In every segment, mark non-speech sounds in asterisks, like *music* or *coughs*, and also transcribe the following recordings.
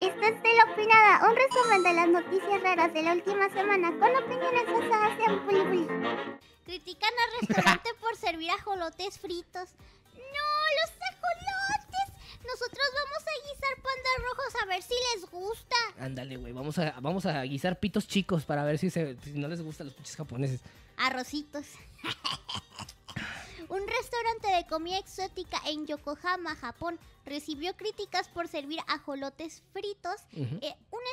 Esto es De la Opinada, un resumen de las noticias raras de la última semana con opiniones basadas en Bully Bully. Critican al restaurante por servir ajolotes fritos. ¡No, los ajolotes! Nosotros vamos a guisar pandas rojos a ver si les gusta. Ándale, güey, vamos a, vamos a guisar pitos chicos para ver si, se, si no les gustan los pinches japoneses. Arrocitos. *laughs* Un restaurante de comida exótica en Yokohama, Japón, recibió críticas por servir ajolotes fritos, Ujú, eh, una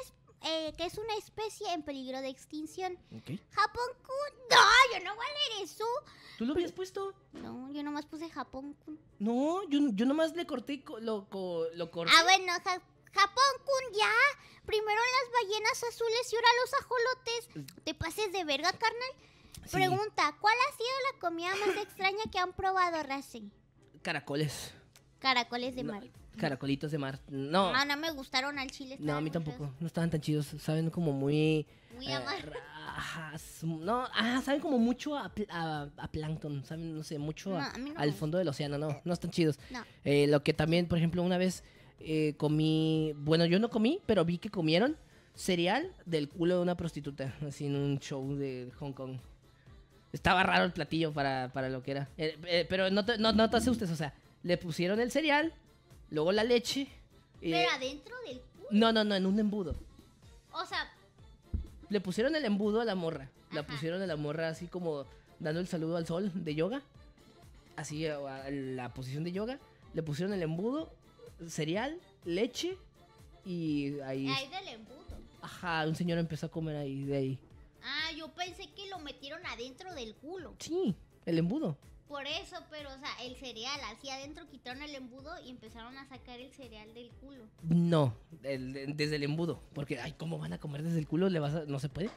eh, que es una especie en peligro de extinción. ok. Japón-kun. No, yo no voy a leer eso. ¿Tú lo habías puesto? No, yo nomás puse Japón-kun. No, yo, yo nomás le corté, lo, co- lo corté. Ah, bueno, Ja- Japón-kun, ya. Primero las ballenas azules y ahora los ajolotes. ¿Te pases de verga, carnal? Sí, Pregunta, ¿cuál ha sido la comida más extraña que han probado, Racing? Caracoles. Caracoles de No, mar. Caracolitos de mar. No, No, no me gustaron al chile. no, a mí tampoco. No estaban tan chidos. Saben como muy... Muy eh, no, ah, saben como mucho a, a, a plancton. Saben, no sé, mucho No, a- no al fondo del océano. No, no están chidos. No. Eh, lo que también, por ejemplo, una vez eh, comí... Bueno, yo no comí, pero vi que comieron cereal del culo de una prostituta. Así en un show de Hong Kong. Estaba raro el platillo para, para lo que era. Eh, eh, pero no te, no, no te asustes, o sea, le pusieron el cereal, luego la leche. eh, Pero adentro del culo. no, no, no, en un embudo. O sea, Le pusieron el embudo a la morra. La pusieron a la morra así como dando el saludo al sol de yoga. Así a la posición de yoga. Le pusieron el embudo, cereal, leche y ahí... ahí del embudo. Ajá, un señor empezó a comer ahí, de ahí. Ah, yo pensé que lo metieron adentro del culo. Sí, el embudo. Por eso, pero, o sea, el cereal, así adentro quitaron el embudo y empezaron a sacar el cereal del culo. No, el- desde el embudo. Porque, ay, ¿cómo van a comer desde el culo? ¿Le vas a- no se puede.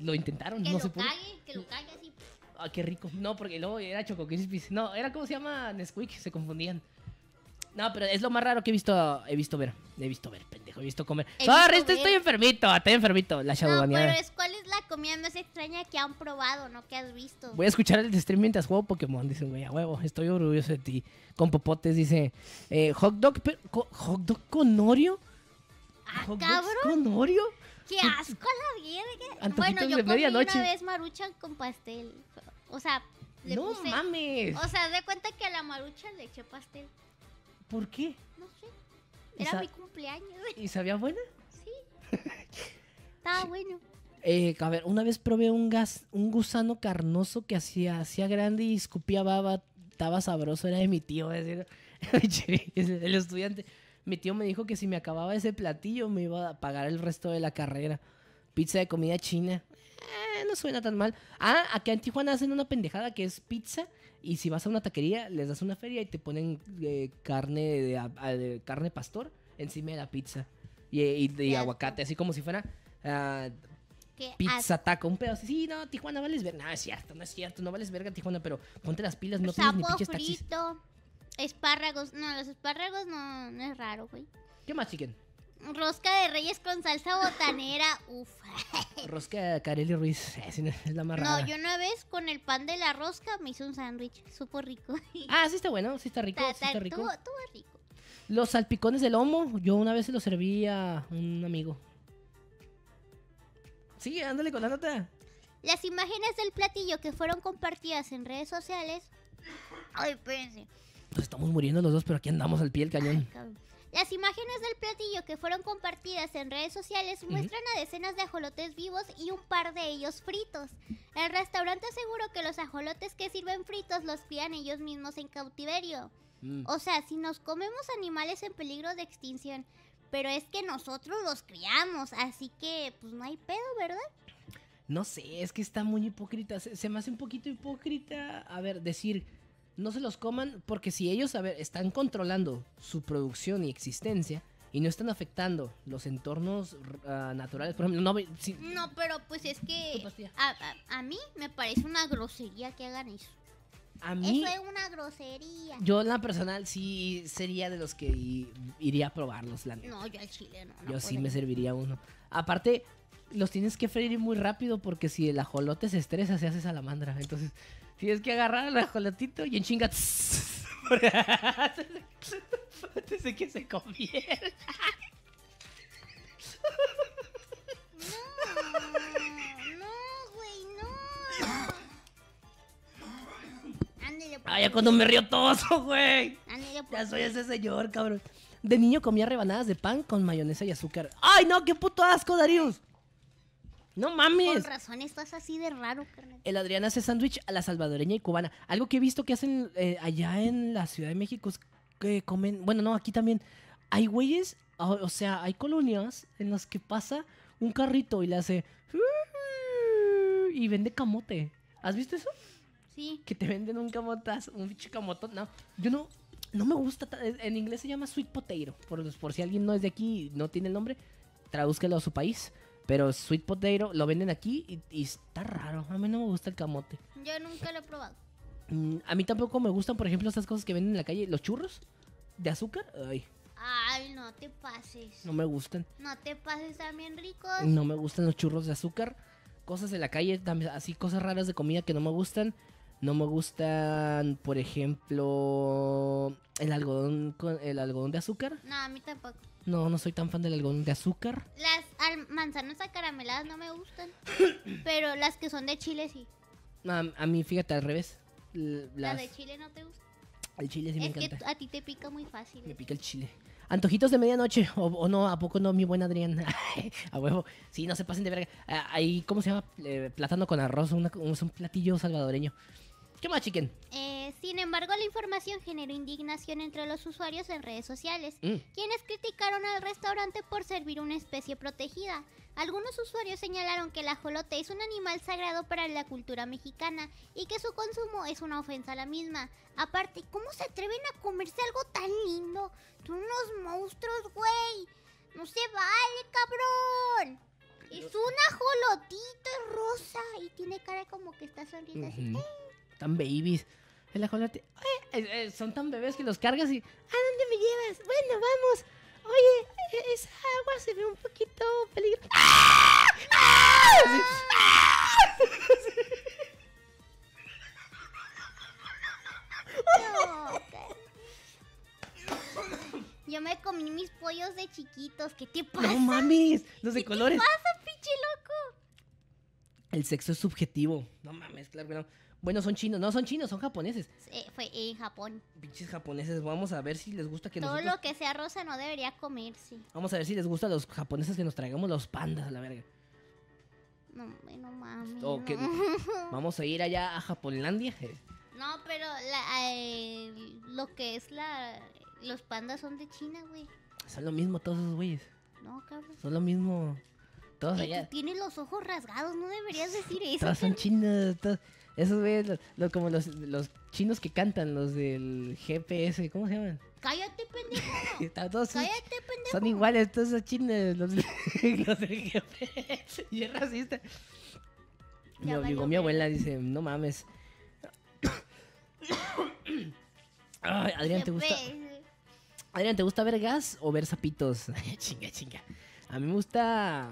Lo intentaron, Que no lo se puede. cague, que lo cague así. Ah, qué rico. No, porque luego era Choco Crispies. No, era como se llama Nesquik, se confundían. No, pero es lo más raro que he visto, he visto ver. He visto ver, pendejo, he visto comer. He Sorry, visto estoy, ver. enfermito, estoy enfermito. La No, pero es cuál es la comida más extraña que han probado, no que has visto. Voy a escuchar el stream mientras juego Pokémon. Dice, güey, a huevo, estoy orgulloso de ti. Con popotes, dice, eh, hot dog, pero- hot dog con Oreo. ah, ¿Hot dogs cabrón, con Oreo? qué asco a la verga. Bueno, yo comí medianoche. una vez maruchan con pastel. O sea, le no puse... mames. O sea, de cuenta que a la maruchan le eché pastel. ¿Por qué? No sé. ¿Y Era mi cumpleaños. ¿Y sabía buena? Sí. *laughs* Estaba bueno. Eh, a ver, una vez probé un gas, un gusano carnoso que hacía, hacía grande y escupía baba. Estaba sabroso, era de mi tío. es decir, *laughs* el estudiante. Mi tío me dijo que si me acababa ese platillo me iba a pagar el resto de la carrera. Pizza de comida china. Eh, no suena tan mal. Ah, acá en Tijuana hacen una pendejada que es pizza. Y si vas a una taquería, les das una feria y te ponen eh, carne de, a- de carne pastor encima de la pizza. Y, y- y asco. aguacate, así como si fuera Qué pizza taco, un pedo así. Sí, no, Tijuana vales verga. No, es cierto, no es cierto, no vales verga Tijuana, pero ponte las pilas, no tienes ni pinches taxis. frito. Espárragos. No, los espárragos no, no es raro, güey. ¿Qué más, chicken? Rosca de reyes con salsa botanera. *laughs* Uf. Rosca de Carely Ruiz, sí, *laughs* es la más No, rara. yo una vez con el pan de la rosca me hice un sándwich. Supo rico. *laughs* Ah, sí está bueno, sí está rico, Ta- sí ta- está rico. Los salpicones de lomo, yo una vez se los serví a un amigo. Sí, ándale con la nota. Las imágenes del platillo que fueron compartidas en redes sociales. Ay, espérense. Nos estamos muriendo los dos, pero aquí andamos al pie del cañón. Las imágenes del platillo que fueron compartidas en redes sociales muestran a decenas de ajolotes vivos y un par de ellos fritos. El restaurante aseguró que los ajolotes que sirven fritos los crían ellos mismos en cautiverio. Mm. O sea, si nos comemos animales en peligro de extinción, pero es que nosotros los criamos, así que pues no hay pedo, ¿verdad? No sé, es que está muy hipócrita. Se, se me hace un poquito hipócrita, a ver, decir, no se los coman, porque si ellos, a ver, están controlando su producción y existencia y no están afectando los entornos ah, naturales, por ejemplo, no, si- No, pero pues es que a, a- a mí me parece una grosería que hagan eso. a mí, Eso es una grosería. yo en la personal sí sería de los que iría a probarlos, la neta. No, yo al chile no. no Yo sí me serviría uno. Aparte, los tienes que freír muy rápido porque si el ajolote se estresa, se hace salamandra. Entonces, tienes que agarrar al ajolotito y en chinga. *laughs* Antes de que se convierta. No, no, güey, no. Ándale, pues. Ah, ya cuando me río toso, güey. Ándale. Ya soy ese señor, cabrón. De niño comía rebanadas de pan con mayonesa y azúcar. ¡Ay, no! ¡Qué puto asco, Darius! ¡No Con mames! razón estás así de raro, carnal. El Adrián hace sándwich a la salvadoreña y cubana. Algo que he visto que hacen eh, allá en la Ciudad de México es que comen... Bueno, no, aquí también. Hay güeyes, o, o sea, hay colonias en las que pasa un carrito y le hace... Y vende camote. ¿Has visto eso? Sí. que te venden un camotazo, un bicho camotón. No, yo no, no me gusta. ta- En inglés se llama sweet potato. Por, por si alguien no es de aquí y no tiene el nombre, tradúzcalo a su país. Pero sweet potato lo venden aquí y, y está raro. A mí no me gusta el camote. Yo nunca lo he probado. Mm, a mí tampoco me gustan, por ejemplo, estas cosas que venden en la calle, los churros de azúcar. Ay, Ay, no te pases. no me gustan. No te pases también ricos. No me gustan los churros de azúcar. Cosas de la calle, también, así cosas raras de comida que no me gustan. No me gustan, por ejemplo, el algodón con el algodón de azúcar. No, a mí tampoco. No, no soy tan fan del algodón de azúcar. Las manzanas acarameladas no me gustan. *coughs* pero las que son de chile sí. A, a mí, fíjate, al revés. Las Las, de chile no te gustan. el chile sí me que encanta. a ti te pica muy fácil. Me pica el chile. Antojitos de medianoche, o, o no, ¿a poco no, mi buen Adrián? *laughs* a huevo. Sí, no se pasen de verga. Ah, Ahí, ¿cómo se llama? Eh, plátano con arroz, una- un, es un platillo salvadoreño. ¿Qué más, chicken? Eh, sin embargo, la información generó indignación entre los usuarios en redes sociales, Mm. quienes criticaron al restaurante por servir una especie protegida. Algunos usuarios señalaron que el ajolote es un animal sagrado para la cultura mexicana y que su consumo es una ofensa a la misma. Aparte, ¿cómo se atreven a comerse algo tan lindo? Son unos monstruos, güey. No se vale, cabrón. Es un ajolotito, es rosa y tiene cara como que está sonriendo así. Ujú. Tan babies. El ajolote. Oye, eh, eh, son tan bebés que los cargas y. ¿A dónde me llevas? Bueno, vamos. Oye, eh, esa agua se ve un poquito peligrosa. ¡Ah! ¡Ah! No, cara. Yo me comí mis pollos de chiquitos. ¿Qué te pasa? No mames, los de ¿Qué colores. te pasa, pinche loco? El sexo es subjetivo. No mames, claro que no. Bueno, son chinos. No, son chinos, son japoneses. Sí, fue en Japón. Pinches japoneses. Vamos a ver si les gusta que Todo nosotros... lo que sea rosa no debería comerse. Vamos a ver si les gusta a los japoneses que nos traigamos los pandas a la verga. No, no mames. O que- no. *laughs* Vamos a ir allá a Japonlandia. No, pero la, eh, lo que es la... Los pandas son de China, güey. Son lo mismo todos esos güeyes. No, cabrón. Son lo mismo. Todos Eh, allá. tú tienes los ojos rasgados, no deberías decir eso. Todos son chinos. todos- Esos güeyes, los, los- como los, los chinos que cantan, los del GPS, ¿cómo se llaman? Cállate, pendejo. *laughs* Todos son, Cállate, pendejo. son iguales, todos son chinos, los, *laughs* los del GPS. Y es racista. Me obligó mi abuela, dice, no mames. *coughs* Ay, Adrián, ¿te gusta? Adrián, ¿te gusta ver gas o ver sapitos? *laughs* chinga, chinga. A mí me gusta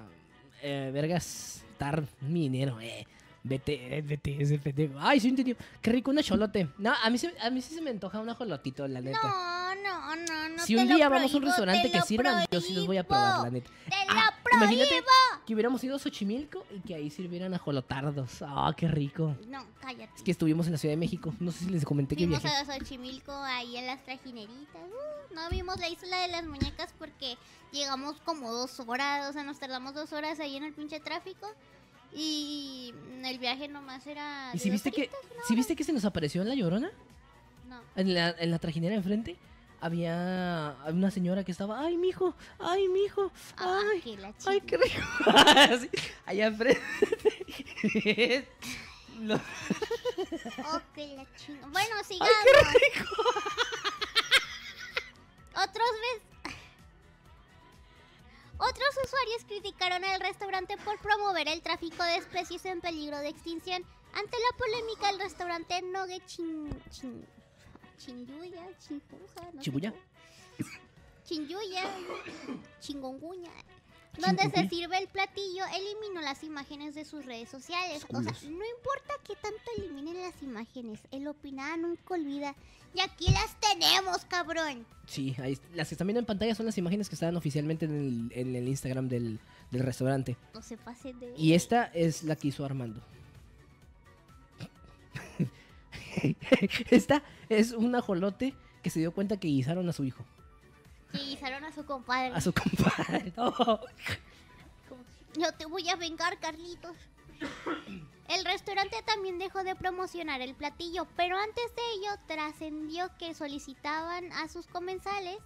eh, ver gas, dar mi dinero, eh. Vete, eh, vete, ese pendejo. Ay, sí, entendido. Qué rico un acholote. No, a mí, se- a mí sí se me antoja un ajolotito, la neta. No, no, no, no. si te un lo día vamos a un restaurante te que sirvan, yo sí los voy a probar, la neta. Te Ah, lo imagínate prohíbo. que hubiéramos ido a Xochimilco y que ahí sirvieran ajolotardos. Ah, qué rico. No, cállate. Es que estuvimos en la Ciudad de México. No sé si les comenté que Fuimos viajé. a Xochimilco ahí en las trajineritas. Uh, no vimos la isla de las muñecas porque llegamos como dos horas. O sea, nos tardamos dos horas ahí en el pinche tráfico. Y el viaje nomás era. ¿Y si viste que, si viste que se nos apareció en La Llorona? No. En la, en la trajinera enfrente había una señora que estaba, ay, mijo, ay, mijo, Ah, ay, que la ay, qué rico. *laughs* Así, allá enfrente. *laughs* Lo- Oh, que la chinga. Bueno, ay, sigamos. qué rico. Otros res- Otros usuarios criticaron al restaurante por promover el tráfico de especies en peligro de extinción. Ante la polémica, el restaurante Nogue Chin... Chin... Chinyuya, Chinjuja, no ¿Chibuya? Chinyuya, Chingonguña, donde se sirve el platillo, eliminó las imágenes de sus redes sociales. O sea, no importa que tanto eliminen las imágenes, el opinar nunca olvida. Y aquí las tenemos, cabrón. Sí, ahí, las que están viendo en pantalla son las imágenes que estaban oficialmente en el, en el Instagram del, del restaurante. No se pase de... Y esta es la que hizo Armando. *laughs* Esta es un ajolote que se dio cuenta que guisaron a su hijo. A su compadre. A su compadre. *laughs* Yo te voy a vengar, Carlitos. El restaurante también dejó de promocionar el platillo, pero antes de ello trascendió que solicitaban a sus comensales.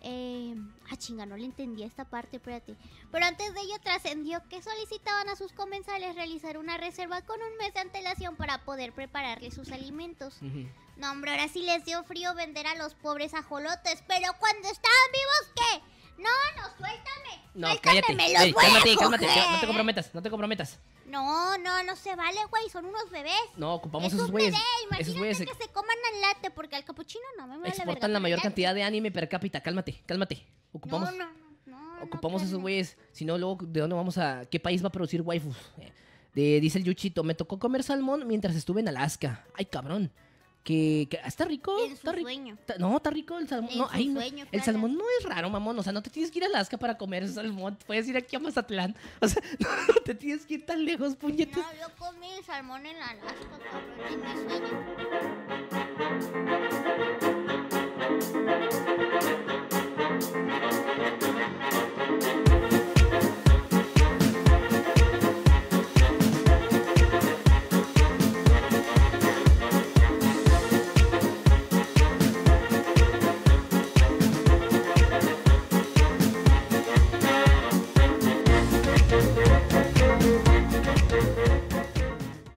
Eh, ah, chinga, no le entendí esta parte, espérate. Pero antes de ello trascendió que solicitaban a sus comensales realizar una reserva con un mes de antelación para poder prepararles sus alimentos. No, hombre, ahora sí les dio frío vender a los pobres ajolotes. Pero cuando estaban vivos, ¿qué? No, no, suéltame. No, suéltame, cállate. me los Ey, voy a cálmate, cálmate. coger. No te comprometas, no te comprometas. No, no, no se vale, güey. Son unos bebés. No, ocupamos es esos güeyes. Esos güeyes que se coman al latte porque al capuchino no me vale exportan verga la con mayor cantidad de anime per cápita. Cálmate, cálmate. Ocupamos, No, no, no. no, ocupamos esos güeyes. Si no, luego, ¿de dónde vamos a...? ¿Qué país va a producir waifus? Eh, De, dice el Yuchito, me tocó comer salmón mientras estuve en Alaska. Ay, cabrón. Que, ah, está rico. Está rico. No, está rico el salmón. No, el salmón no es raro, mamón. O sea, no te tienes que ir a Alaska para comer salmón. Puedes ir aquí a Mazatlán. O sea, *laughs* no, te tienes que ir tan lejos, puñetas. Yo comí el salmón en Alaska, cabrón, en mi sueño.